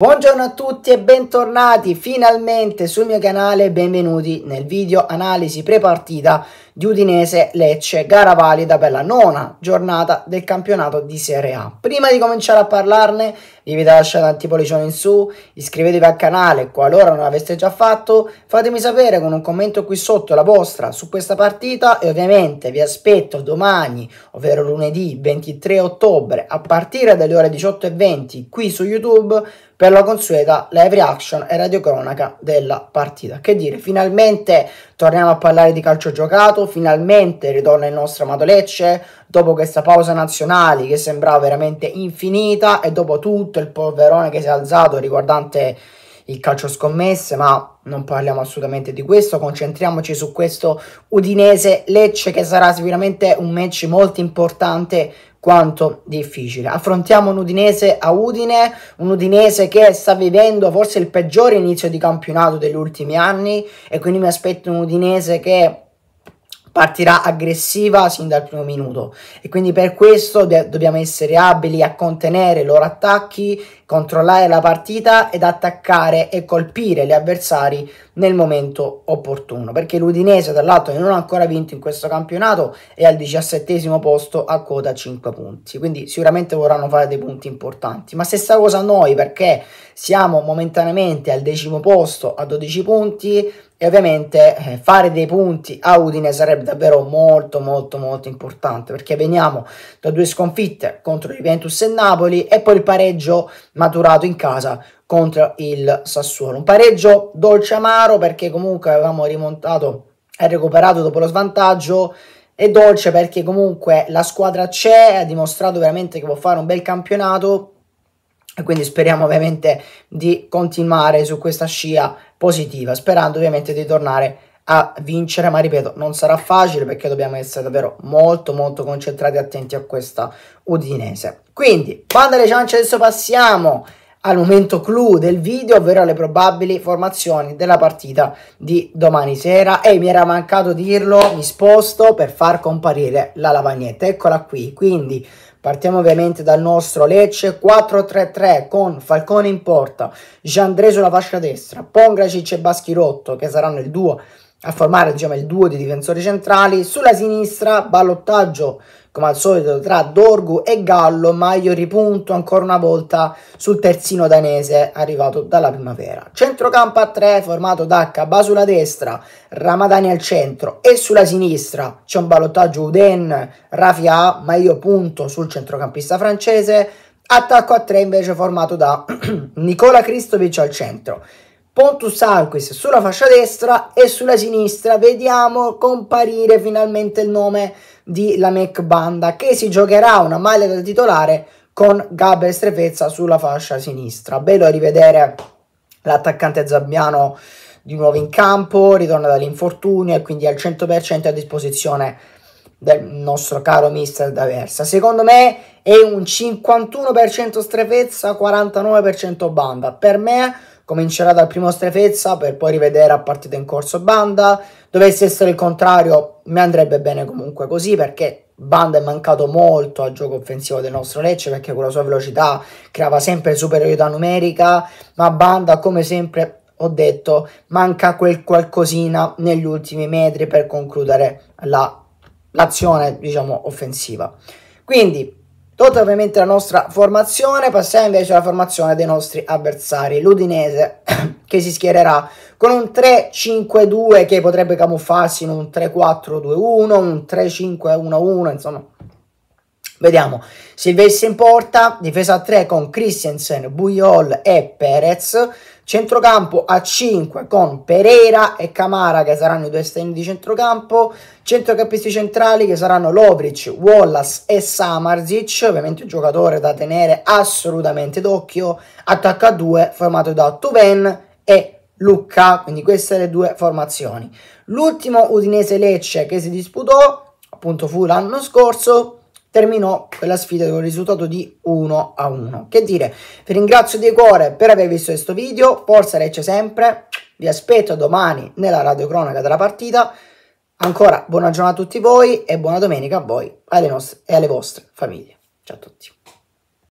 Buongiorno a tutti e bentornati finalmente sul mio canale, benvenuti nel video analisi prepartita di Udinese Lecce, gara valida per la nona giornata del campionato di Serie A. Prima di cominciare a parlarne, vi invito a lasciare tanti pollicioni in su, iscrivetevi al canale qualora non l'aveste già fatto, fatemi sapere con un commento qui sotto la vostra su questa partita e ovviamente vi aspetto domani, ovvero lunedì 23 ottobre, a partire dalle ore 18.20 qui su YouTube per la consueta live reaction e radiocronaca della partita. Che dire, finalmente torniamo a parlare di calcio giocato, finalmente ritorna il nostro amato Lecce dopo questa pausa nazionale che sembrava veramente infinita e dopo tutto il polverone che si è alzato riguardante il calcio scommesse, ma non parliamo assolutamente di questo, concentriamoci su questo Udinese Lecce che sarà sicuramente un match molto importante quanto difficile. Affrontiamo un Udinese a Udine, un Udinese che sta vivendo forse il peggiore inizio di campionato degli ultimi anni e quindi mi aspetto un Udinese che partirà aggressiva sin dal primo minuto. E quindi per questo de- dobbiamo essere abili a contenere i loro attacchi, controllare la partita ed attaccare e colpire gli avversari nel momento opportuno perché l'Udinese dall'altro non ha ancora vinto in questo campionato è al diciassettesimo posto a quota 5 punti. Quindi sicuramente vorranno fare dei punti importanti. Ma stessa cosa noi perché siamo momentaneamente al decimo posto a 12 punti e ovviamente eh, fare dei punti a Udine sarebbe davvero molto molto molto importante perché veniamo da due sconfitte contro Juventus e Napoli e poi il pareggio maturato in casa contro il Sassuolo un pareggio dolce amaro perché comunque avevamo rimontato e recuperato dopo lo svantaggio e dolce perché comunque la squadra c'è ha dimostrato veramente che può fare un bel campionato e quindi speriamo ovviamente di continuare su questa scia positiva, sperando ovviamente di tornare a vincere, ma ripeto, non sarà facile perché dobbiamo essere davvero molto molto concentrati e attenti a questa Udinese. Quindi, banda alle ciance, adesso passiamo al momento clou del video, ovvero alle probabili formazioni della partita di domani sera. E mi era mancato dirlo, mi sposto per far comparire la lavagnetta, eccola qui, quindi Partiamo ovviamente dal nostro Lecce. 4-3-3 con Falcone in porta, Giandre sulla fascia destra, Pongracic e Baschirotto che saranno il duo a formare diciamo, il duo di difensori centrali. Sulla sinistra ballottaggio come al solito tra Dorgu e Gallo, ma io ripunto ancora una volta sul terzino danese arrivato dalla primavera. Centrocampo a 3 formato da Cabà sulla destra, Ramadani al centro e sulla sinistra c'è un ballottaggio Uden, Rafia, ma io punto sul centrocampista francese. Attacco a 3 invece formato da Nicola Kristovic al centro. Pontus Alquist sulla fascia destra e sulla sinistra vediamo comparire finalmente il nome di Lamek Banda che si giocherà una maglia da titolare con Gabriel Strefezza sulla fascia sinistra. Bello rivedere l'attaccante zabbiano di nuovo in campo, ritorna dall'infortunio e quindi al 100% a disposizione del nostro caro mister D'Aversa. Secondo me è un 51% Strefezza, 49% Banda. Per me comincerà dal primo Strefezza per poi rivedere a partita in corso Banda. Dovesse essere il contrario, mi andrebbe bene comunque così perché Banda è mancato molto al gioco offensivo del nostro Lecce perché con la sua velocità creava sempre superiorità numerica, ma Banda come sempre ho detto manca quel qualcosina negli ultimi metri per concludere la, l'azione diciamo offensiva. Quindi Tolta ovviamente la nostra formazione, passiamo invece alla formazione dei nostri avversari. L'Udinese che si schiererà con un 3-5-2 che potrebbe camuffarsi in un 3-4-2-1, un 3-5-1-1, insomma. Vediamo, Silvestre in porta, difesa a 3 con Christensen, Buyol e Perez, Centrocampo a 5 con Pereira e Camara che saranno i due esterni di centrocampo. Centrocampisti centrali che saranno Lovric, Wallace e Samarzic, ovviamente un giocatore da tenere assolutamente d'occhio. Attacco a 2 formato da Tuven e Lucca, quindi queste le due formazioni. L'ultimo Udinese Lecce che si disputò, appunto fu l'anno scorso, terminò quella sfida con un risultato di 1 a 1. Che dire, vi ringrazio di cuore per aver visto questo video, forza Lecce sempre, vi aspetto domani nella radiocronaca della partita. Ancora buona giornata a tutti voi e buona domenica a voi alle nostre, e alle vostre famiglie. Ciao a tutti.